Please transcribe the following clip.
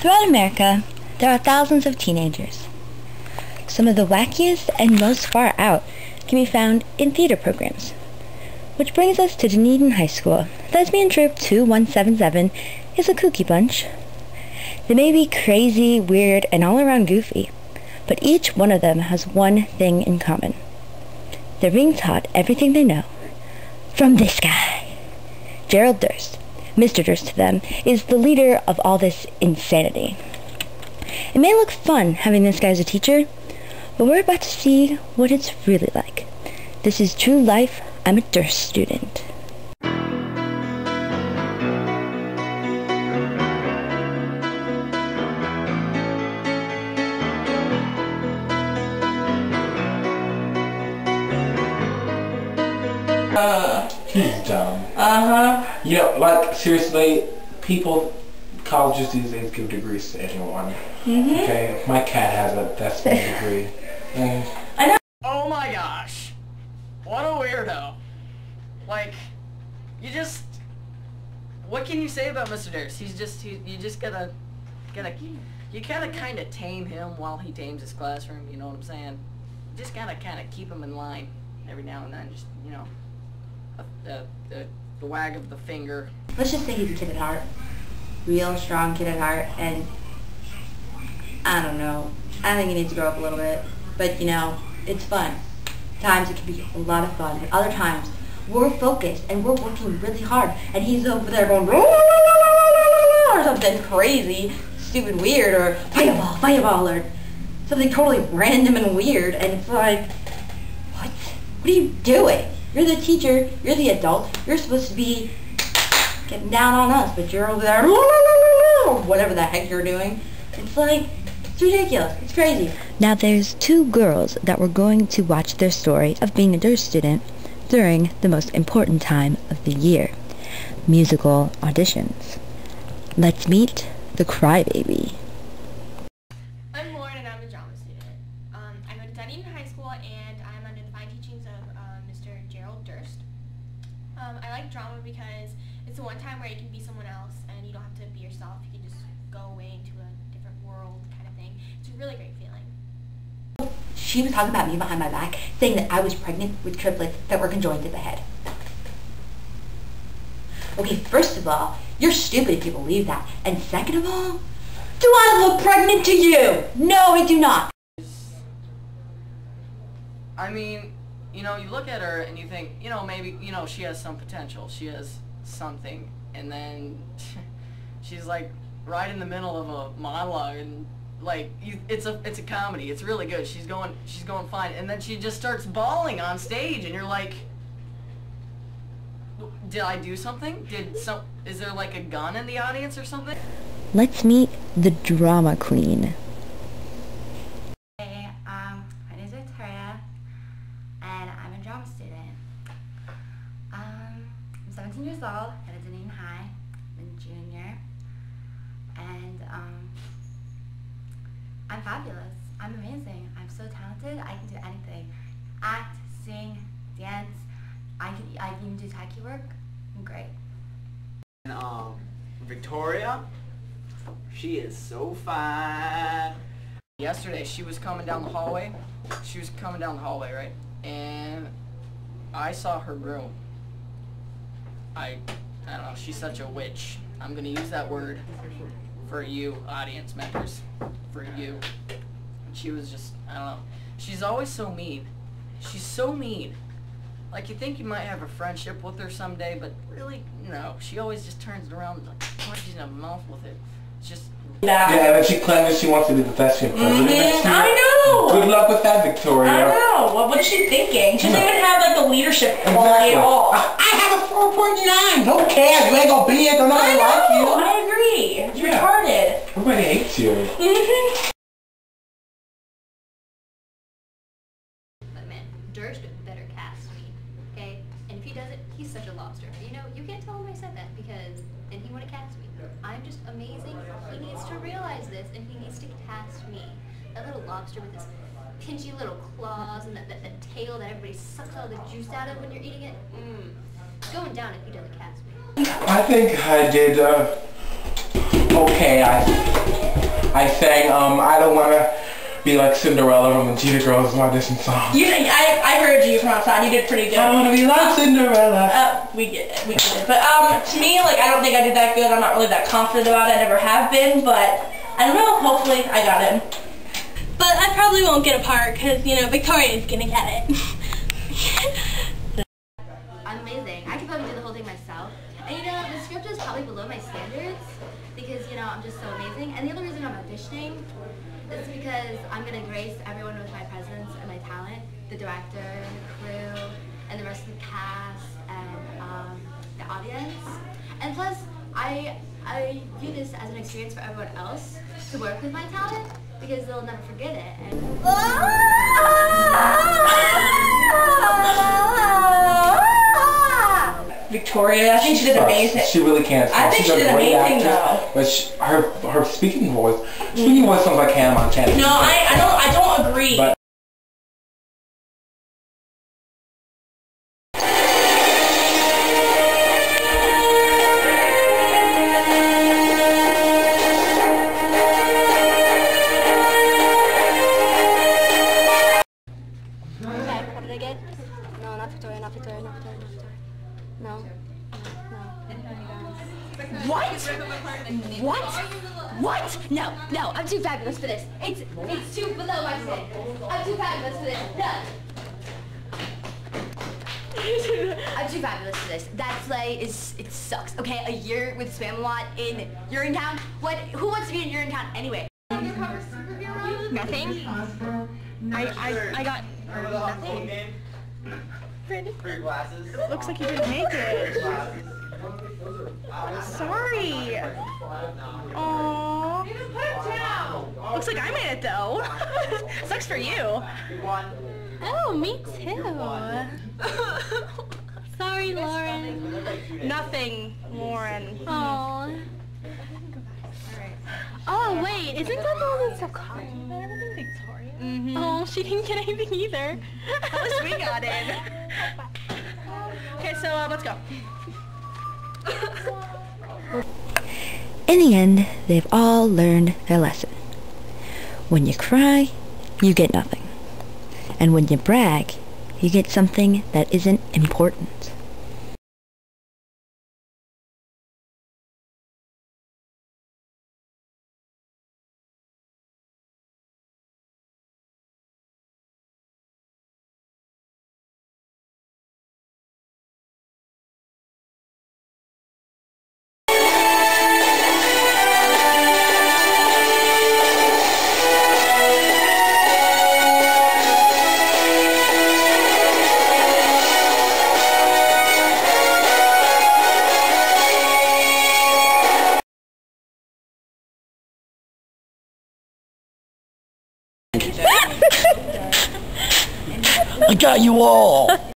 Throughout America, there are thousands of teenagers. Some of the wackiest and most far out can be found in theater programs. Which brings us to Dunedin High School. Thespian Troupe 2177 is a kooky bunch. They may be crazy, weird, and all around goofy, but each one of them has one thing in common. They're being taught everything they know from this guy, Gerald Durst. Mr. Durst to them is the leader of all this insanity. It may look fun having this guy as a teacher, but we're about to see what it's really like. This is True Life. I'm a Durst student. Dumb. uh-huh. You know, like, seriously, people, colleges these days give degrees to anyone. Okay? My cat has a thespian degree. And Oh my gosh. What a weirdo. Like, you just... What can you say about Mr. Durst? He's just, he, you just gotta, gotta, you gotta kind of tame him while he tames his classroom, you know what I'm saying? You just gotta kind of keep him in line every now and then, just, you know, the, the, the wag of the finger. Let's just say he's a kid at heart. Real strong kid at heart, and I don't know. I think he needs to grow up a little bit. But, you know, it's fun. Times it can be a lot of fun. And other times, we're focused and we're working really hard. And he's over there going, or something crazy, stupid, weird, or fireball, fireball, or something totally random and weird. And it's like, what? What are you doing? You're the teacher. You're the adult. You're supposed to be getting down on us, but you're over there, whatever the heck you're doing. It's like, it's ridiculous. It's crazy. Now there's two girls that were going to watch their story of being a Durst student during the most important time of the year, musical auditions. Let's meet the crybaby. I'm Lauren and I'm a drama student. Um, I go to Dunedin High School and I'm under the fine teachings of uh, Mr. Gerald Durst. Um, I like drama because it's the one time where you can be someone else and you don't have to be yourself. You can just go away into a different world kind of thing. It's a really great feeling. She was talking about me behind my back, saying that I was pregnant with triplets that were conjoined at the head. Okay, first of all, you're stupid if you believe that. And second of all, do I look pregnant to you? No, I do not. I mean, you know, you look at her and you think, you know, maybe, you know, she has some potential. She has something. And then she's like right in the middle of a monologue and like you, it's a it's a comedy. It's really good. She's going she's going fine. And then she just starts bawling on stage and you're like did I do something? Did some is there like a gun in the audience or something? Let's meet the drama queen. Hey, um, my name is Victoria, and I'm a drama student. Um, I'm 17 years old, at a Dunedin High, I'm a junior, and um, I'm fabulous. I'm amazing. I'm so talented. I can do anything: act, sing, dance. I can. I can even do tacky work. I'm great. And, um, Victoria, she is so fine. Yesterday she was coming down the hallway. She was coming down the hallway, right? And I saw her room. I I don't know, she's such a witch. I'm gonna use that word for you, audience members. For you. She was just I don't know. She's always so mean. She's so mean. Like you think you might have a friendship with her someday, but really, no. She always just turns around and like punches in the mouth with it. It's just yeah, and then she claims she wants to be the thespian president next year. I know. Good luck with that, Victoria. I know. What, what is she thinking? She doesn't even have like the leadership quality at all. I have a 4.9. Who cares? You ain't gonna be it. They're not I gonna like you. I agree. It's Yeah. retarded. Everybody hates you. Mhm. But man, Durst better cast me, okay? And if he does it, he's such a lobster. You know, you can't tell him I said that because then he wouldn't cast me. I'm just amazing. He needs to realize this and he needs to cast me. That little lobster with his pinchy little claws and that, that, that tail that everybody sucks all the juice out of when you're eating it. Mmm. Going down if he doesn't cast me. I think I did, uh, okay. I I sang, um, I don't want to be like Cinderella from the Cheetah Girls audition song. You, I, I heard you from outside. You did pretty good. I want to be like Cinderella. Uh, we get it. We get it. But um, to me, like, I don't think I did that good. I'm not really that confident about it. I never have been, but I don't know. Hopefully, I got it. But I probably won't get a part because, you know, Victoria's gonna get it. probably below my standards because, you know, I'm just so amazing. And the other reason I'm auditioning is because I'm going to grace everyone with my presence and my talent, the director and the crew and the rest of the cast and um, the audience. And plus, I, I view this as an experience for everyone else to work with my talent because they'll never forget it. Victoria, I think she did amazing. She really can. sing. I think She's she did great amazing, actress, But she, her her speaking voice, speaking voice sounds like Hannah Montana. No, I, I don't. I don't agree. But- What? What? No, no, I'm too fabulous for this. It's it's too below my standard. I'm too fabulous for this. Done. I'm too fabulous for this. That play is it sucks. Okay, a year with Spamalot in Urinetown. What? Who wants to be in Urinetown anyway? Nothing? I, I, I got nothing. Brandon, For your glasses. looks like you didn't make it. Glasses. Sorry. Aww. Looks like I made it though. Sucks for you. Oh, me too. Sorry, Lauren. Nothing, Lauren. Aww. Oh, wait, isn't that the one that's so everything, Victoria? Mm-hmm. Oh, she didn't get anything either. At least we got it. okay, so uh, let's go. In the end, they've all learned their lesson. When you cry, you get nothing. And when you brag, you get something that isn't important. Got you all.